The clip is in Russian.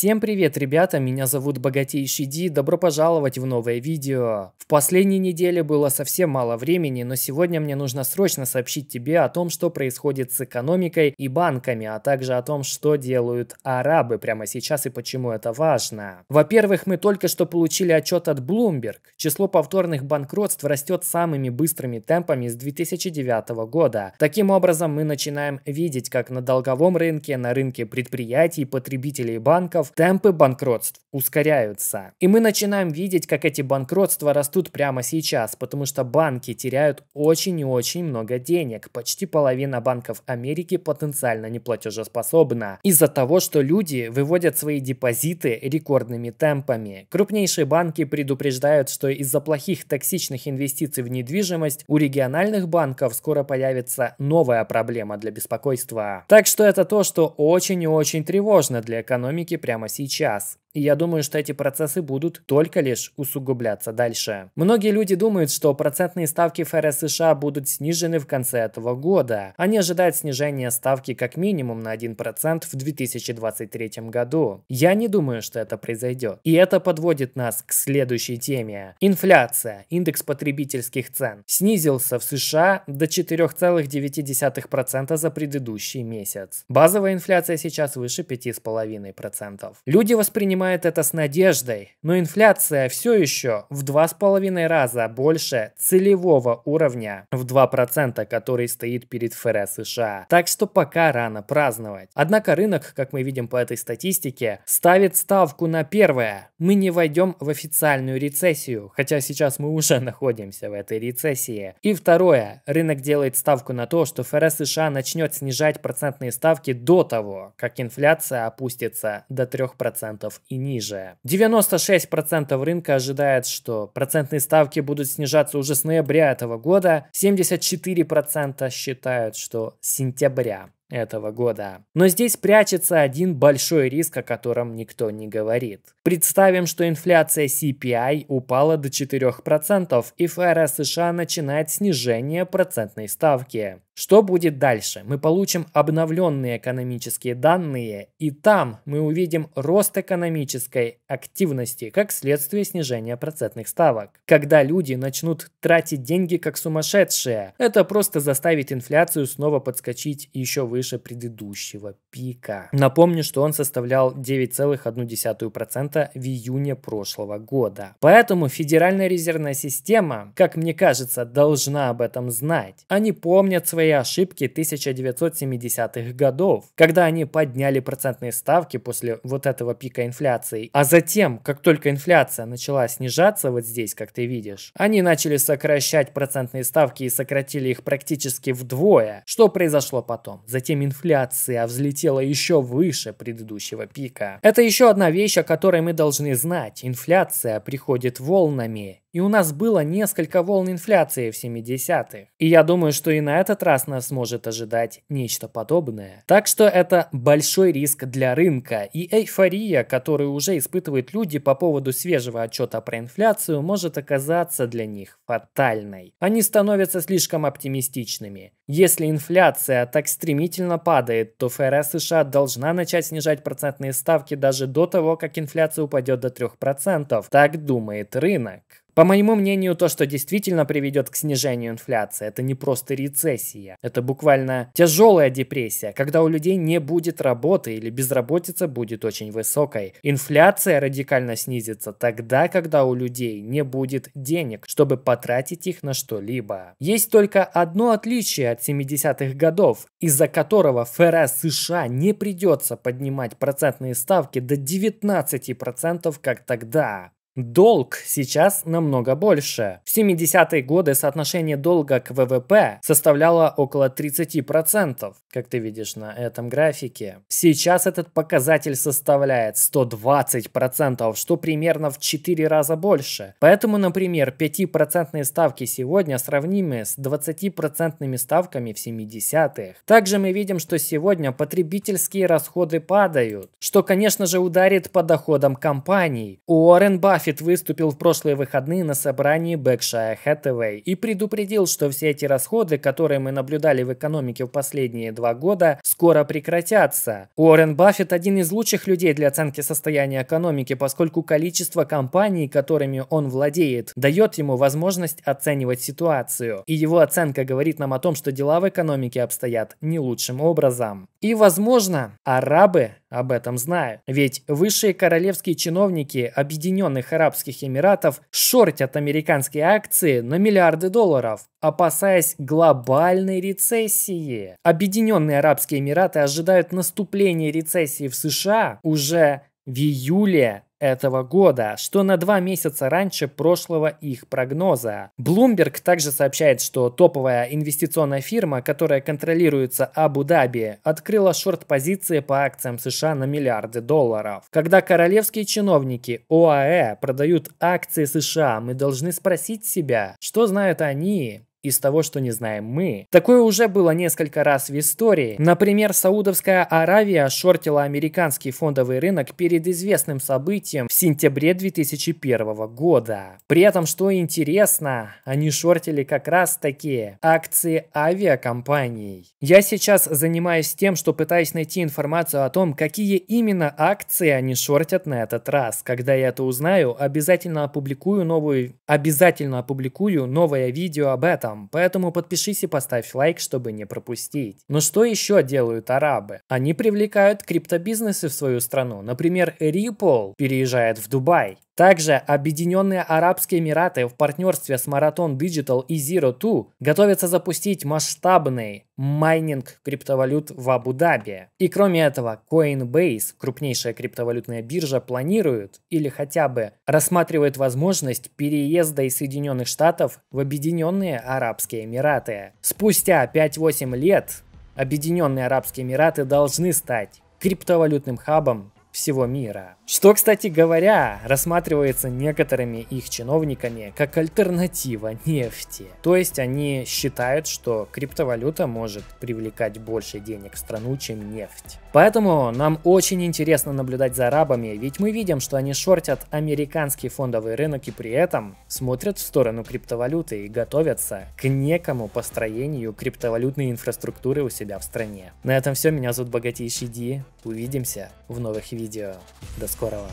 Всем привет, ребята, меня зовут Богатейший Ди, добро пожаловать в новое видео. В последней неделе было совсем мало времени, но сегодня мне нужно срочно сообщить тебе о том, что происходит с экономикой и банками, а также о том, что делают арабы прямо сейчас и почему это важно. Во-первых, мы только что получили отчет от Bloomberg. Число повторных банкротств растет самыми быстрыми темпами с 2009 года. Таким образом, мы начинаем видеть, как на долговом рынке, на рынке предприятий, потребителей банков, темпы банкротств ускоряются. И мы начинаем видеть, как эти банкротства растут прямо сейчас, потому что банки теряют очень и очень много денег. Почти половина банков Америки потенциально неплатежеспособна. Из-за того, что люди выводят свои депозиты рекордными темпами. Крупнейшие банки предупреждают, что из-за плохих токсичных инвестиций в недвижимость у региональных банков скоро появится новая проблема для беспокойства. Так что это то, что очень и очень тревожно для экономики прямо сейчас. И я думаю, что эти процессы будут только лишь усугубляться дальше. Многие люди думают, что процентные ставки ФРС США будут снижены в конце этого года. Они ожидают снижения ставки как минимум на 1% в 2023 году. Я не думаю, что это произойдет. И это подводит нас к следующей теме. Инфляция, индекс потребительских цен, снизился в США до 4,9% за предыдущий месяц. Базовая инфляция сейчас выше 5,5%. Люди воспринимают воспринимает это с надеждой, но инфляция все еще в два с половиной раза больше целевого уровня в 2%, который стоит перед ФРС США. Так что пока рано праздновать. Однако рынок, как мы видим по этой статистике, ставит ставку на первое. Мы не войдем в официальную рецессию, хотя сейчас мы уже находимся в этой рецессии. И второе. Рынок делает ставку на то, что ФРС США начнет снижать процентные ставки до того, как инфляция опустится до 3% и ниже. 96% рынка ожидает, что процентные ставки будут снижаться уже с ноября этого года, 74% считают, что с сентября этого года. Но здесь прячется один большой риск, о котором никто не говорит. Представим, что инфляция CPI упала до 4%, и ФРС США начинает снижение процентной ставки. Что будет дальше? Мы получим обновленные экономические данные, и там мы увидим рост экономической активности как следствие снижения процентных ставок. Когда люди начнут тратить деньги как сумасшедшие, это просто заставит инфляцию снова подскочить еще выше предыдущего пика. Напомню, что он составлял 9,1% в июне прошлого года. Поэтому Федеральная резервная система, как мне кажется, должна об этом знать. Они помнят свои свои ошибки 1970-х годов, когда они подняли процентные ставки после вот этого пика инфляции. А затем, как только инфляция начала снижаться вот здесь, как ты видишь, они начали сокращать процентные ставки и сократили их практически вдвое. Что произошло потом? Затем инфляция взлетела еще выше предыдущего пика. Это еще одна вещь, о которой мы должны знать. Инфляция приходит волнами. И у нас было несколько волн инфляции в 70-х. И я думаю, что и на этот раз нас может ожидать нечто подобное. Так что это большой риск для рынка. И эйфория, которую уже испытывают люди по поводу свежего отчета про инфляцию, может оказаться для них фатальной. Они становятся слишком оптимистичными. Если инфляция так стремительно падает, то ФРС США должна начать снижать процентные ставки даже до того, как инфляция упадет до 3%. Так думает рынок. По моему мнению, то, что действительно приведет к снижению инфляции, это не просто рецессия. Это буквально тяжелая депрессия, когда у людей не будет работы или безработица будет очень высокой. Инфляция радикально снизится тогда, когда у людей не будет денег, чтобы потратить их на что-либо. Есть только одно отличие от 70-х годов, из-за которого ФРС США не придется поднимать процентные ставки до 19%, как тогда. Долг сейчас намного больше. В 70-е годы соотношение долга к ВВП составляло около 30%, как ты видишь на этом графике. Сейчас этот показатель составляет 120%, что примерно в 4 раза больше. Поэтому, например, 5% ставки сегодня сравнимы с 20% ставками в 70-х. Также мы видим, что сегодня потребительские расходы падают, что, конечно же, ударит по доходам компаний. Уоррен Баффет Баффет выступил в прошлые выходные на собрании Berkshire Hathaway и предупредил, что все эти расходы, которые мы наблюдали в экономике в последние два года, скоро прекратятся. Уоррен Баффет один из лучших людей для оценки состояния экономики, поскольку количество компаний, которыми он владеет, дает ему возможность оценивать ситуацию. И его оценка говорит нам о том, что дела в экономике обстоят не лучшим образом. И, возможно, арабы об этом знают. Ведь высшие королевские чиновники Объединенных Арабских Эмиратов шортят американские акции на миллиарды долларов, опасаясь глобальной рецессии. Объединенные Арабские Эмираты ожидают наступления рецессии в США уже в июле этого года, что на два месяца раньше прошлого их прогноза. Bloomberg также сообщает, что топовая инвестиционная фирма, которая контролируется Абу-Даби, открыла шорт-позиции по акциям США на миллиарды долларов. Когда королевские чиновники ОАЭ продают акции США, мы должны спросить себя, что знают они из того, что не знаем мы. Такое уже было несколько раз в истории. Например, Саудовская Аравия шортила американский фондовый рынок перед известным событием в сентябре 2001 года. При этом, что интересно, они шортили как раз такие акции авиакомпаний. Я сейчас занимаюсь тем, что пытаюсь найти информацию о том, какие именно акции они шортят на этот раз. Когда я это узнаю, обязательно опубликую новую, обязательно опубликую новое видео об этом этом, поэтому подпишись и поставь лайк, чтобы не пропустить. Но что еще делают арабы? Они привлекают криптобизнесы в свою страну. Например, Ripple переезжает в Дубай. Также Объединенные Арабские Эмираты в партнерстве с Marathon Digital и Zero Two готовятся запустить масштабный майнинг криптовалют в Абу-Даби. И кроме этого, Coinbase, крупнейшая криптовалютная биржа, планирует или хотя бы рассматривает возможность переезда из Соединенных Штатов в Объединенные Арабские Эмираты. Спустя 5-8 лет Объединенные Арабские Эмираты должны стать криптовалютным хабом всего мира. Что, кстати говоря, рассматривается некоторыми их чиновниками как альтернатива нефти. То есть они считают, что криптовалюта может привлекать больше денег в страну, чем нефть. Поэтому нам очень интересно наблюдать за арабами, ведь мы видим, что они шортят американский фондовый рынок и при этом смотрят в сторону криптовалюты и готовятся к некому построению криптовалютной инфраструктуры у себя в стране. На этом все, меня зовут Богатейший Ди, увидимся в новых видео. До скорого!